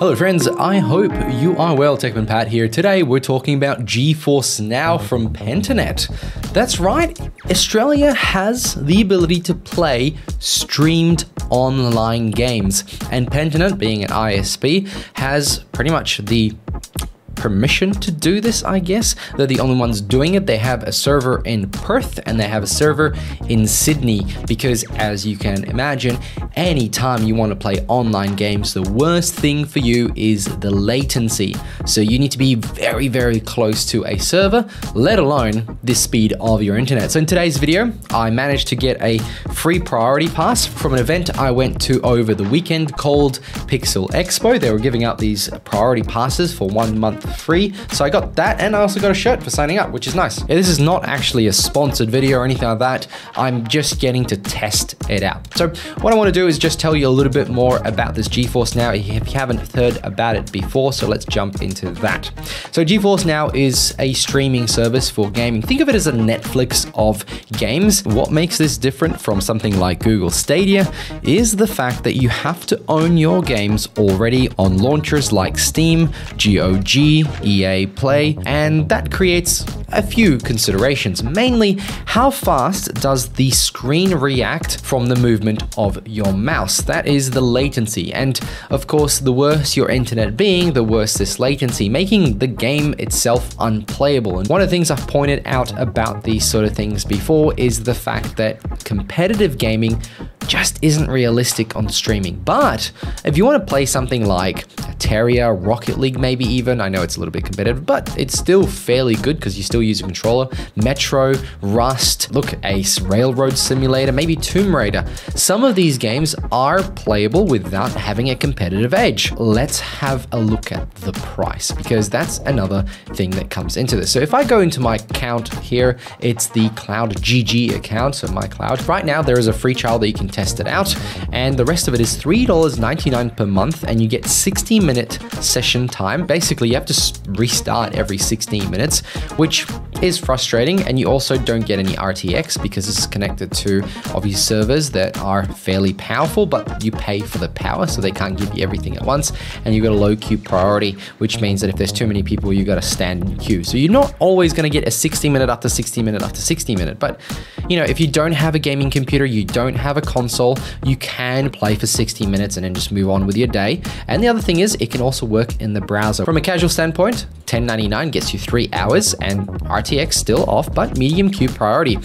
Hello friends, I hope you are well. Techman Pat here. Today we're talking about GeForce Now from Pentanet. That's right, Australia has the ability to play streamed online games, and Pentanet, being an ISP, has pretty much the permission to do this, I guess. They're the only ones doing it. They have a server in Perth and they have a server in Sydney because, as you can imagine, anytime you want to play online games, the worst thing for you is the latency. So you need to be very, very close to a server, let alone the speed of your internet. So in today's video, I managed to get a free priority pass from an event I went to over the weekend called Pixel Expo. They were giving out these priority passes for one month free. So I got that and I also got a shirt for signing up, which is nice. Yeah, this is not actually a sponsored video or anything like that. I'm just getting to test it out. So what I want to do is just tell you a little bit more about this GeForce Now if you haven't heard about it before. So let's jump into that. So GeForce Now is a streaming service for gaming. Think of it as a Netflix of games. What makes this different from something like Google Stadia is the fact that you have to own your games already on launchers like Steam, GOG, EA Play, and that creates a few considerations. Mainly, how fast does the screen react from the movement of your mouse? That is the latency. And of course, the worse your internet being, the worse this latency, making the game itself unplayable. And one of the things I've pointed out about these sort of things before is the fact that competitive gaming just isn't realistic on streaming. But if you want to play something like Terraria, Rocket League, maybe even, I know it's a little bit competitive, but it's still fairly good because you still use a controller. Metro, Rust, look, Ace, Railroad Simulator, maybe Tomb Raider. Some of these games are playable without having a competitive edge. Let's have a look at the price because that's another thing that comes into this. So if I go into my account here, it's the Cloud GG account, so my cloud. Right now, there is a free trial that you can test it out, and the rest of it is $3.99 per month, and you get 60 minute session time. Basically, you have to restart every 16 minutes, which is frustrating, and you also don't get any RTX because it's connected to obvious servers that are fairly powerful, but you pay for the power, so they can't give you everything at once, and you've got a low queue priority, which means that if there's too many people, you've got to stand in queue. So you're not always going to get a 60 minute after 60 minute after 60 minute, but you know, if you don't have a gaming computer, you don't have a console, you can play for 60 minutes and then just move on with your day. And the other thing is, it can also work in the browser. From a casual standpoint, 1099 gets you three hours and RTX still off, but medium queue priority.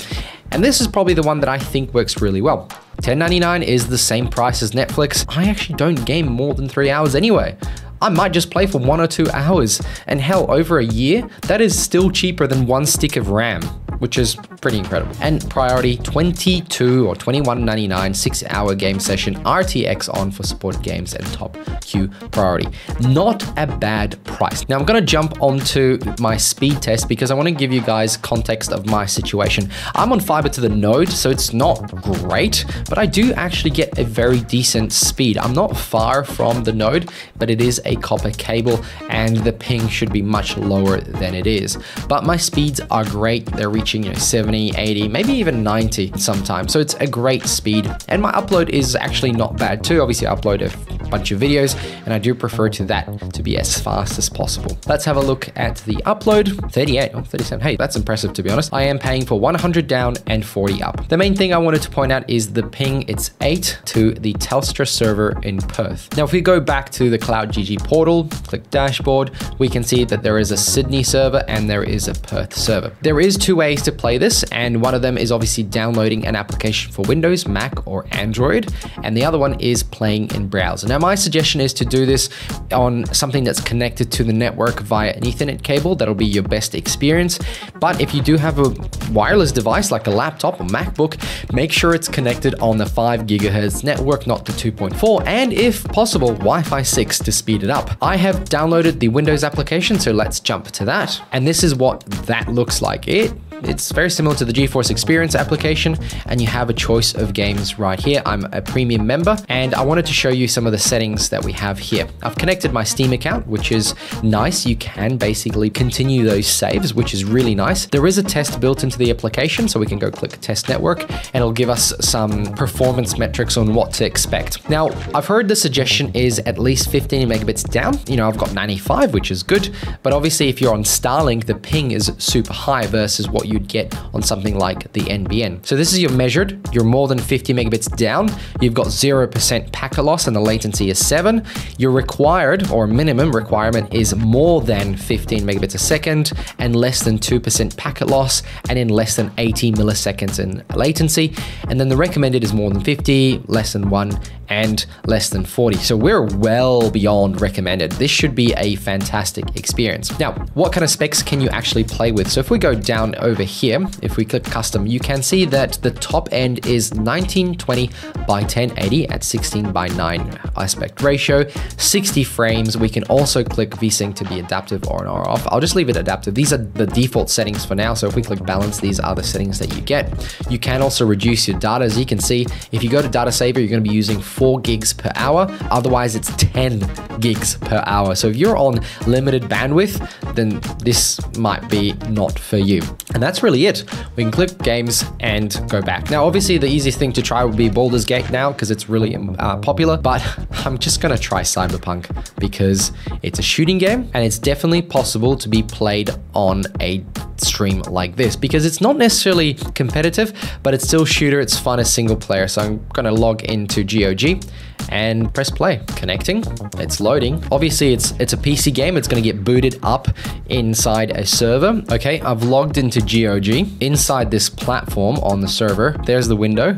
And this is probably the one that I think works really well. 1099 is the same price as Netflix. I actually don't game more than three hours anyway. I might just play for one or two hours. And hell, over a year, that is still cheaper than one stick of RAM which is pretty incredible. And priority 22 or 21.99 six hour game session RTX on for support games and top queue priority. Not a bad price. Now I'm gonna jump onto my speed test because I wanna give you guys context of my situation. I'm on fiber to the node, so it's not great, but I do actually get a very decent speed. I'm not far from the node, but it is a copper cable and the ping should be much lower than it is. But my speeds are great. They're reaching you know 70, 80, maybe even 90 sometimes. So it's a great speed. And my upload is actually not bad too. Obviously I upload a bunch of videos and I do prefer to that to be as fast as possible. Let's have a look at the upload. 38 or 37. Hey, that's impressive to be honest. I am paying for 100 down and 40 up. The main thing I wanted to point out is the ping. It's 8 to the Telstra server in Perth. Now, if we go back to the Cloud GG portal, click dashboard, we can see that there is a Sydney server and there is a Perth server. There is two ways to play this, and one of them is obviously downloading an application for Windows, Mac, or Android, and the other one is playing in browser. Now, my suggestion is to do this on something that's connected to the network via an Ethernet cable. That'll be your best experience. But if you do have a wireless device like a laptop or MacBook, make sure it's connected on the 5 gigahertz network, not the 2.4, and if possible, Wi-Fi 6 to speed it up. I have downloaded the Windows application, so let's jump to that. And this is what that looks like. It it's very similar to the GeForce Experience application, and you have a choice of games right here. I'm a premium member, and I wanted to show you some of the settings that we have here. I've connected my Steam account, which is nice. You can basically continue those saves, which is really nice. There is a test built into the application, so we can go click test network, and it'll give us some performance metrics on what to expect. Now, I've heard the suggestion is at least 15 megabits down. You know, I've got 95, which is good, but obviously if you're on Starlink, the ping is super high versus what you'd get on something like the NBN. So this is your measured, you're more than 50 megabits down, you've got 0% packet loss and the latency is 7. Your required or minimum requirement is more than 15 megabits a second and less than 2% packet loss and in less than 80 milliseconds in latency. And then the recommended is more than 50, less than 1, and less than 40. So we're well beyond recommended. This should be a fantastic experience. Now, what kind of specs can you actually play with? So if we go down over here, if we click custom, you can see that the top end is 1920 by 1080 at 16 by 9 aspect ratio, 60 frames. We can also click VSync to be adaptive on or off. I'll just leave it adaptive. These are the default settings for now. So if we click balance, these are the settings that you get. You can also reduce your data. As you can see, if you go to data saver, you're going to be using 4 gigs per hour. Otherwise, it's 10 gigs per hour. So if you're on limited bandwidth, then this might be not for you. And that's really it. We can click games and go back. Now, obviously, the easiest thing to try would be Baldur's Gate now because it's really uh, popular, but I'm just going to try Cyberpunk because it's a shooting game and it's definitely possible to be played on a stream like this because it's not necessarily competitive, but it's still shooter. It's fun as single player. So I'm going to log into GOG and press play. Connecting, it's loading. Obviously it's it's a PC game. It's going to get booted up inside a server. Okay, I've logged into GOG. Inside this platform on the server, there's the window.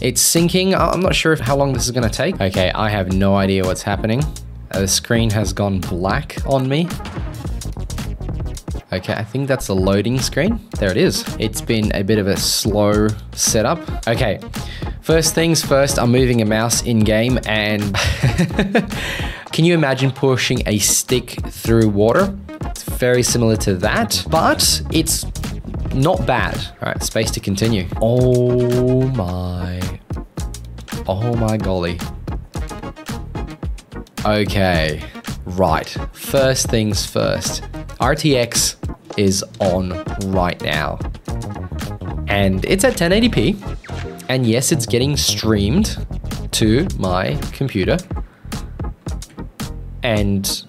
It's syncing. I'm not sure how long this is going to take. Okay, I have no idea what's happening. Uh, the screen has gone black on me. Okay, I think that's the loading screen. There it is. It's been a bit of a slow setup. Okay, first things first, I'm moving a mouse in game and can you imagine pushing a stick through water? It's very similar to that, but it's not bad. All right, space to continue. Oh my, oh my golly. Okay, right. First things first. RTX is on right now. And it's at 1080p. And yes, it's getting streamed to my computer. And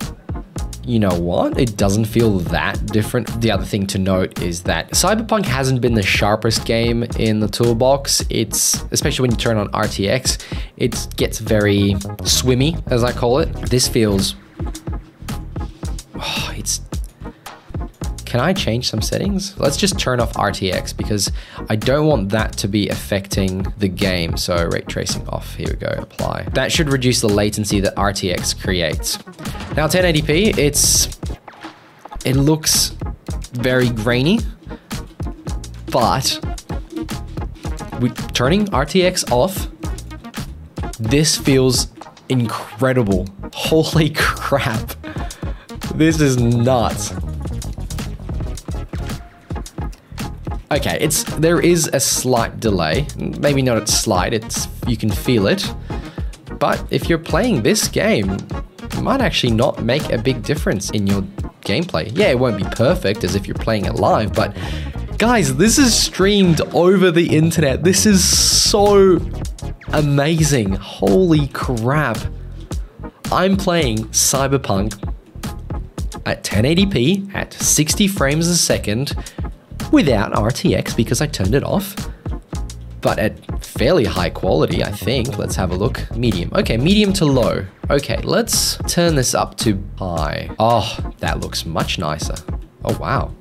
you know what? It doesn't feel that different. The other thing to note is that Cyberpunk hasn't been the sharpest game in the toolbox. It's, especially when you turn on RTX, it gets very swimmy, as I call it. This feels, oh, it's can I change some settings? Let's just turn off RTX because I don't want that to be affecting the game. So ray tracing off, here we go, apply. That should reduce the latency that RTX creates. Now 1080p, it's, it looks very grainy, but turning RTX off, this feels incredible. Holy crap. This is nuts. Okay, it's there is a slight delay. Maybe not a slight, it's you can feel it. But if you're playing this game, it might actually not make a big difference in your gameplay. Yeah, it won't be perfect as if you're playing it live, but guys, this is streamed over the internet. This is so amazing. Holy crap. I'm playing Cyberpunk at 1080p at 60 frames a second without RTX because I turned it off. But at fairly high quality, I think. Let's have a look. Medium. Okay, medium to low. Okay, let's turn this up to high. Oh, that looks much nicer. Oh, wow.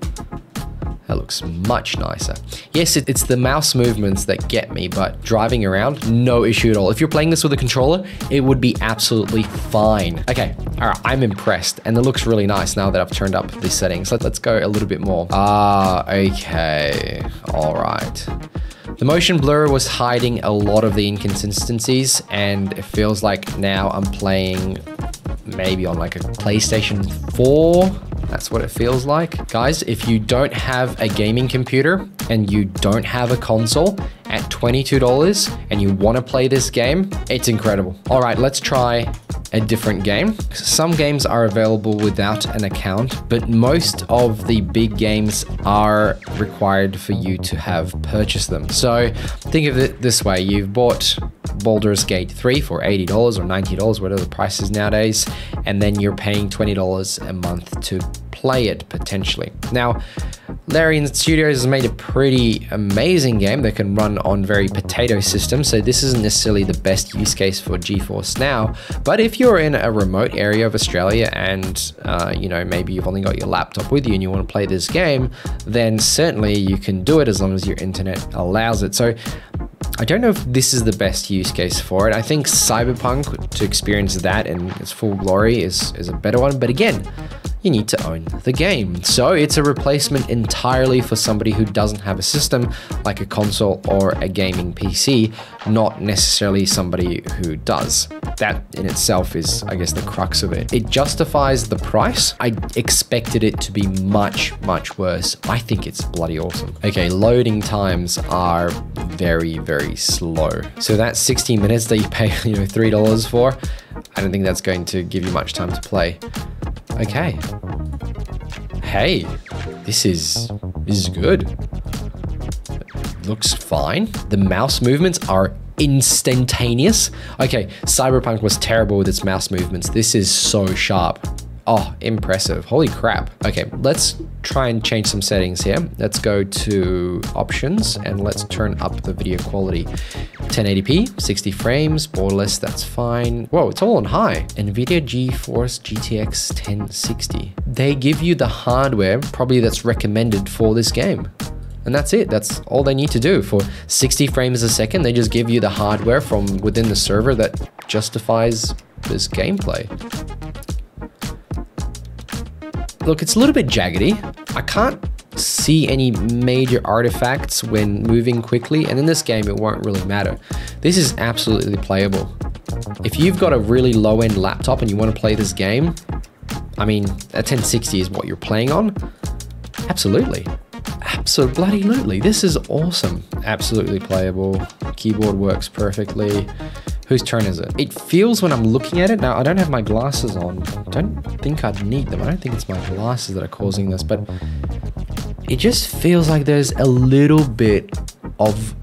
That looks much nicer. Yes, it's the mouse movements that get me, but driving around, no issue at all. If you're playing this with a controller, it would be absolutely fine. Okay, all right, I'm impressed, and it looks really nice now that I've turned up the settings. Let, let's go a little bit more. Ah, okay, all right. The motion blur was hiding a lot of the inconsistencies, and it feels like now I'm playing maybe on like a PlayStation 4 That's what it feels like. Guys, if you don't have a gaming computer and you don't have a console at $22 and you want to play this game, it's incredible. All right, let's try a different game. Some games are available without an account, but most of the big games are required for you to have purchased them. So think of it this way you've bought Baldur's Gate 3 for $80 or $90, whatever the price is nowadays, and then you're paying $20 a month to play it potentially. Now, Larian Studios has made a pretty amazing game that can run on very potato systems, so this isn't necessarily the best use case for GeForce Now. But if you're in a remote area of Australia and uh, you know maybe you've only got your laptop with you and you want to play this game, then certainly you can do it as long as your internet allows it. So I don't know if this is the best use case for it. I think Cyberpunk to experience that in its full glory is is a better one. But again, you need to own the game. So it's a replacement entirely for somebody who doesn't have a system like a console or a gaming PC, not necessarily somebody who does. That in itself is, I guess, the crux of it. It justifies the price. I expected it to be much, much worse. I think it's bloody awesome. Okay, loading times are very, very slow. So that 60 minutes that you pay, you know, $3 for, I don't think that's going to give you much time to play. Okay. Hey, this is this is good. Looks fine. The mouse movements are instantaneous. Okay, Cyberpunk was terrible with its mouse movements. This is so sharp. Oh, impressive. Holy crap. Okay, let's try and change some settings here. Let's go to options and let's turn up the video quality. 1080p, 60 frames, borderless, that's fine. Whoa, it's all on high. NVIDIA GeForce GTX 1060. They give you the hardware probably that's recommended for this game. And that's it. That's all they need to do. For 60 frames a second, they just give you the hardware from within the server that justifies this gameplay. Look, it's a little bit jaggedy. I can't see any major artifacts when moving quickly, and in this game it won't really matter. This is absolutely playable. If you've got a really low-end laptop and you want to play this game, I mean, a 1060 is what you're playing on, absolutely. Absolutely. This is awesome. Absolutely playable. Keyboard works perfectly. Whose turn is it? It feels when I'm looking at it, now I don't have my glasses on. I don't think I'd need them. I don't think it's my glasses that are causing this, but it just feels like there's a little bit of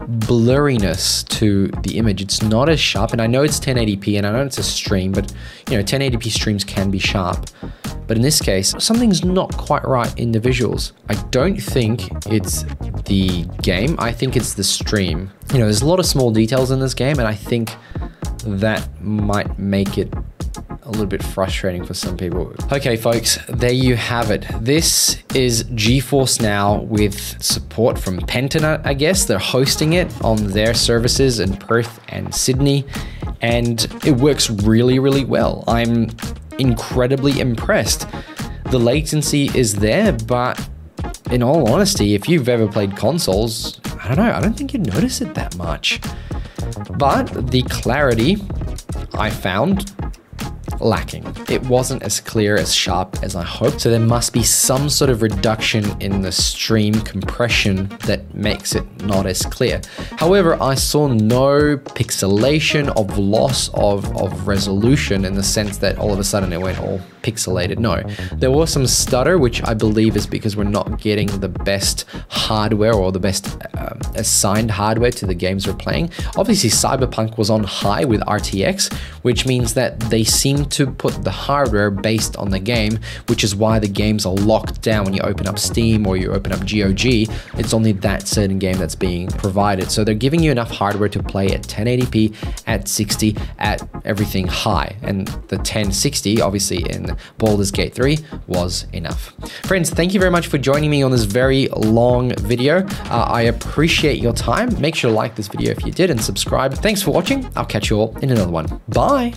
blurriness to the image. It's not as sharp, and I know it's 1080p, and I know it's a stream, but you know, 1080p streams can be sharp. But in this case, something's not quite right in the visuals. I don't think it's the game, I think it's the stream. You know, there's a lot of small details in this game, and I think that might make it a little bit frustrating for some people. Okay, folks, there you have it. This is GeForce Now with support from Pentanet, I guess. They're hosting it on their services in Perth and Sydney, and it works really, really well. I'm incredibly impressed. The latency is there, but in all honesty, if you've ever played consoles, I don't know, I don't think you notice it that much. But the clarity I found lacking. It wasn't as clear as sharp as I hoped, so there must be some sort of reduction in the stream compression that makes it not as clear. However, I saw no pixelation of loss of, of resolution in the sense that all of a sudden it went all pixelated. No, there was some stutter, which I believe is because we're not getting the best hardware or the best um, assigned hardware to the games we're playing. Obviously, Cyberpunk was on high with RTX, which means that they seem to put the hardware based on the game, which is why the games are locked down when you open up Steam or you open up GOG. It's only that certain game that's being provided. So they're giving you enough hardware to play at 1080p, at 60, at everything high. And the 1060, obviously Baldur's Gate 3, was enough. Friends, thank you very much for joining me on this very long video. Uh, I appreciate your time. Make sure to like this video if you did and subscribe. Thanks for watching. I'll catch you all in another one. Bye.